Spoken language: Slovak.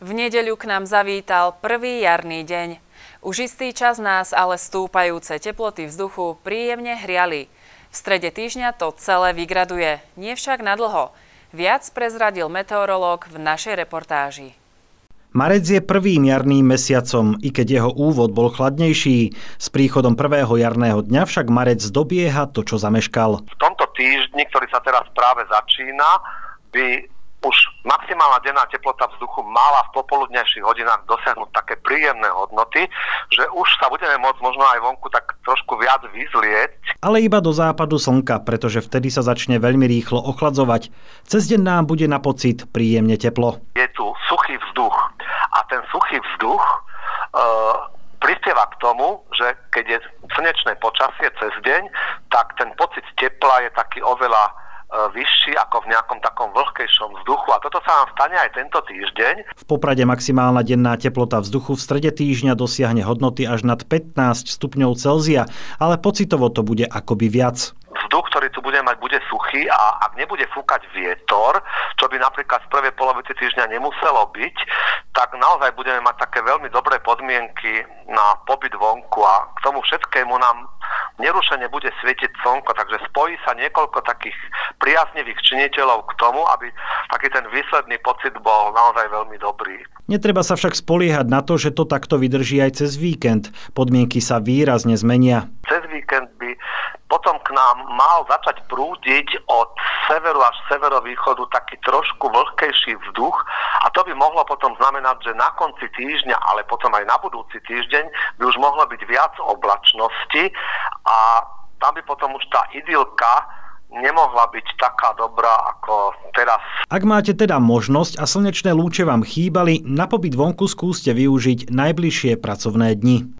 V nedeľu k nám zavítal prvý jarný deň. Už istý čas nás ale stúpajúce teploty vzduchu príjemne hriali. V strede týždňa to celé vygraduje, nie však na dlho. Viac prezradil meteorológ v našej reportáži. Marec je prvým jarným mesiacom, i keď jeho úvod bol chladnejší. S príchodom prvého jarného dňa však marec dobieha to, čo zameškal. V tomto týždni, ktorý sa teraz práve začína, by už maximálna denná teplota vzduchu mala v popoludnejších hodinách dosiahnuť také príjemné hodnoty, že už sa budeme môcť možno aj vonku tak trošku viac vyzlieť. Ale iba do západu slnka, pretože vtedy sa začne veľmi rýchlo ochladzovať. Cez deň nám bude na pocit príjemne teplo. Je tu suchý vzduch a ten suchý vzduch e, prispieva k tomu, že keď je slnečné počasie cez deň, tak ten pocit tepla je taký oveľa vyšší ako v nejakom takom vlhkejšom vzduchu. A toto sa nám stane aj tento týždeň. V Poprade maximálna denná teplota vzduchu v strede týždňa dosiahne hodnoty až nad 15 stupňov Celzia, ale pocitovo to bude akoby viac vzduch, ktorý tu budeme mať, bude suchý a ak nebude fúkať vietor, čo by napríklad v prvej polovici týždňa nemuselo byť, tak naozaj budeme mať také veľmi dobré podmienky na pobyt vonku a k tomu všetkému nám nerušene bude svietiť slnko, takže spojí sa niekoľko takých priaznivých činiteľov k tomu, aby taký ten výsledný pocit bol naozaj veľmi dobrý. Netreba sa však spoliehať na to, že to takto vydrží aj cez víkend. Podmienky sa výrazne zmenia. Cez víkend by potom nám mal začať prúdiť od severu až severovýchodu taký trošku vlhkejší vzduch a to by mohlo potom znamenať, že na konci týždňa, ale potom aj na budúci týždeň by už mohlo byť viac oblačnosti a tam by potom už tá idylka nemohla byť taká dobrá ako teraz. Ak máte teda možnosť a slnečné lúče vám chýbali, na pobyt vonku skúste využiť najbližšie pracovné dni.